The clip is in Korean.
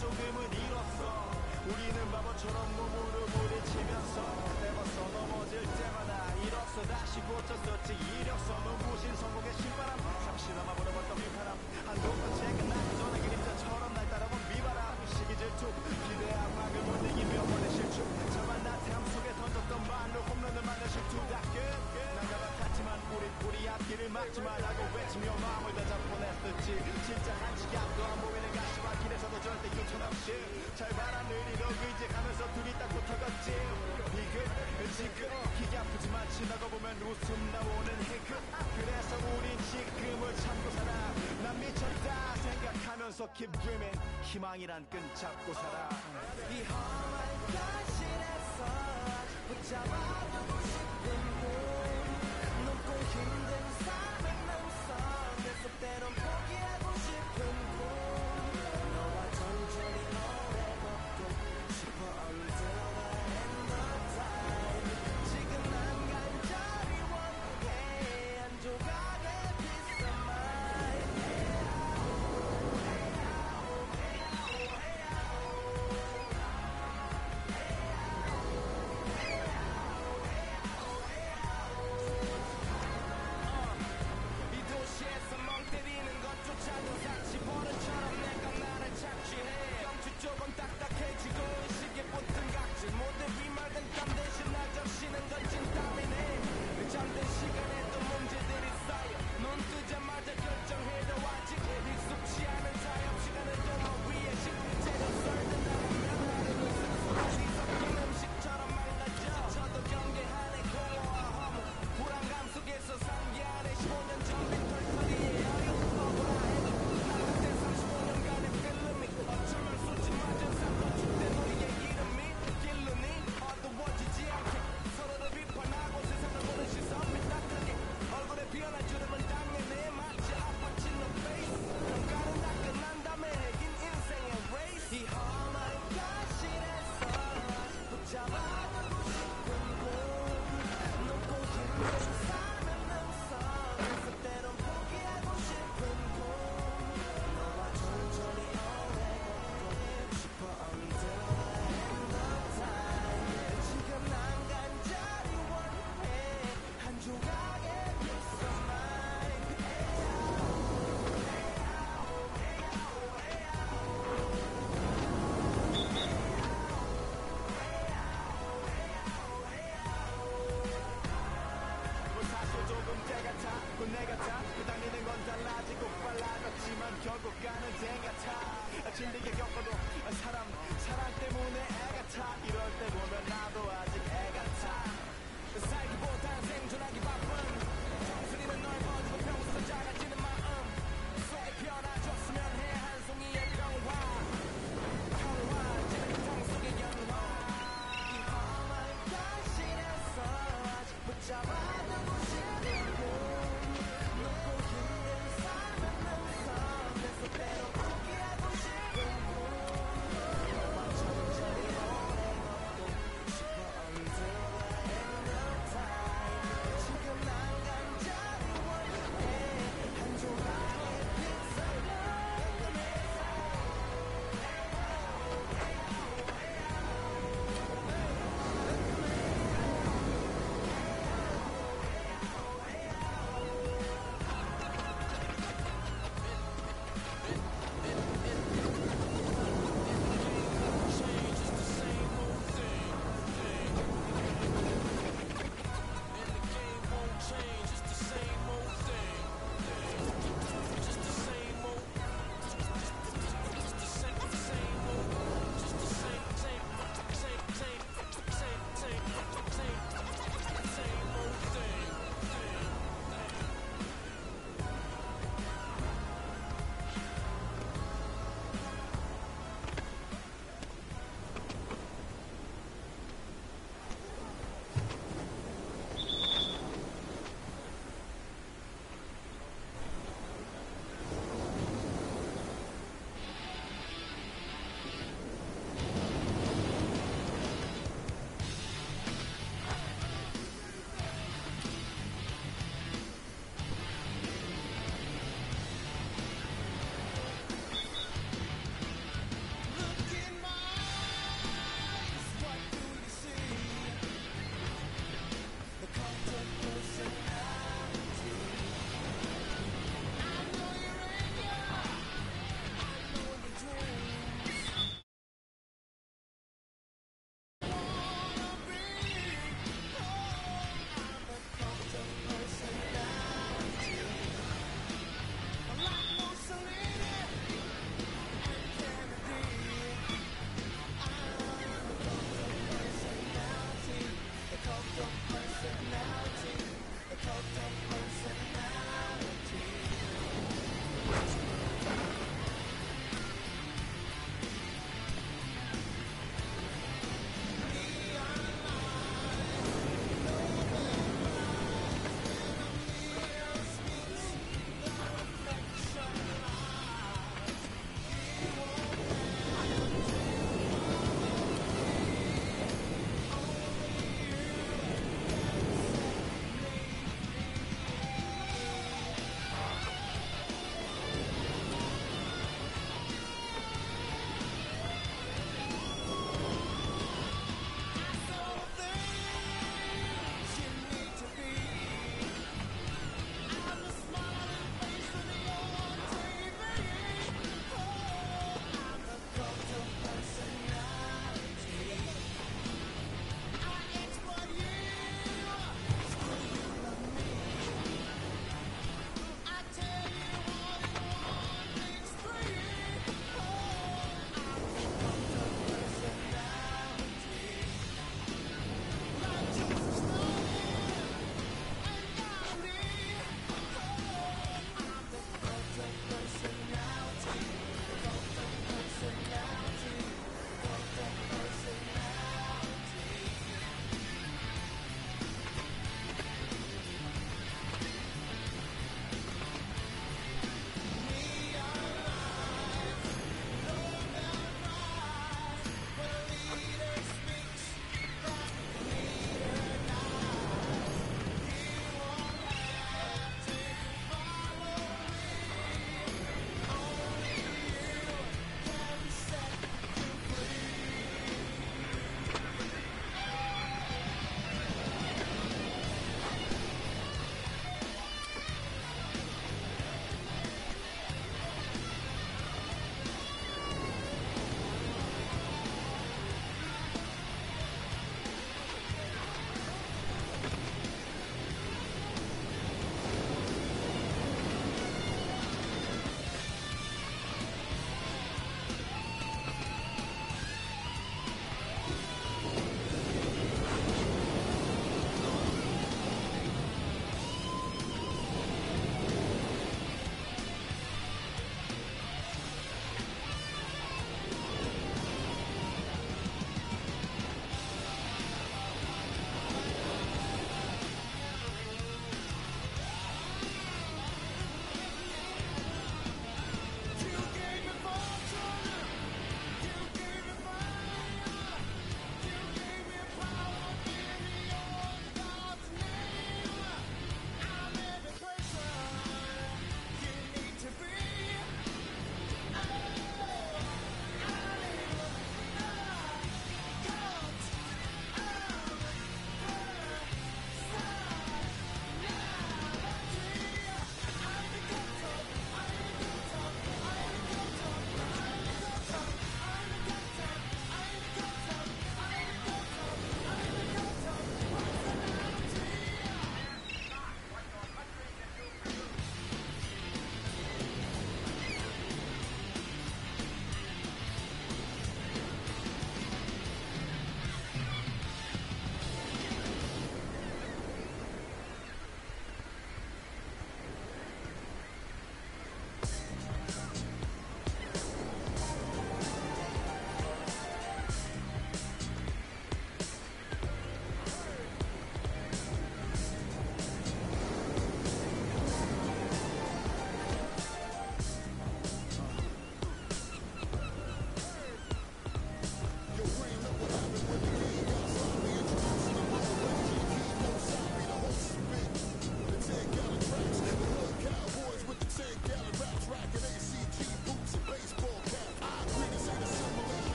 조금은 잃었어. 우리는 바보처럼 몸으로 부딪히면서 내벗어 넘어질 때마다 잃었어. 다시 고쳤었지. 이력서 눈부신 성공의 신바람. 잠시나마 보내봤던 휘파람. 한동안 제가 나기 전에 그림자처럼 날 따라온 비바람. 시기 질투 기대 압박을 못 이기며 번의 실축. 저만 나태함 속에 던졌던 말로 홈런을 맞는 실투. 다 끝. 나가 같지만 우리 우리 앞길을 막지 말라고 외치며 마음을 다 잡아냈었지. 진짜 한 시간도 안 보이는 가시 와 길에서도 절대 요청 없이 잘 바란 의리로 의지하면서 둘이 딱 붙어갔지. 비극 지금. 기가 아프지만 지나고 보면 웃음 나오는 희극. 그래서 우린 지금을 참고 살아. 난 미쳤다 생각하면서 keep dreaming. 희망이란 끈 잡고 살아. 이 험한 현실에서 붙잡아두고 싶은